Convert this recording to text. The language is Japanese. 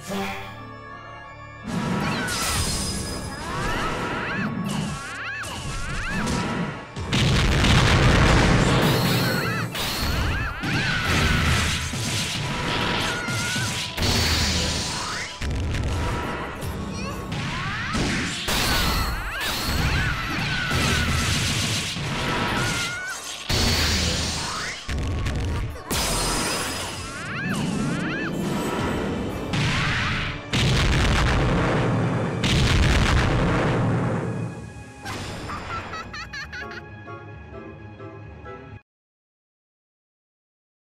Four.